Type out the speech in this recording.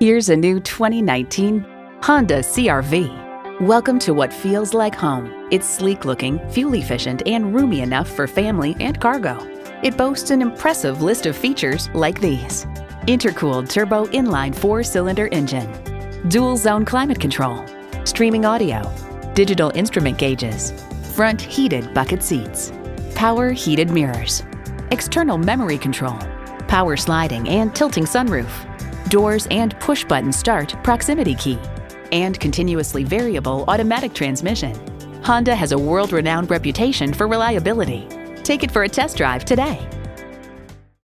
Here's a new 2019 Honda CRV. Welcome to what feels like home. It's sleek looking, fuel efficient, and roomy enough for family and cargo. It boasts an impressive list of features like these intercooled turbo inline four cylinder engine, dual zone climate control, streaming audio, digital instrument gauges, front heated bucket seats, power heated mirrors, external memory control, power sliding and tilting sunroof, doors and push button start proximity key, and continuously variable automatic transmission. Honda has a world renowned reputation for reliability. Take it for a test drive today.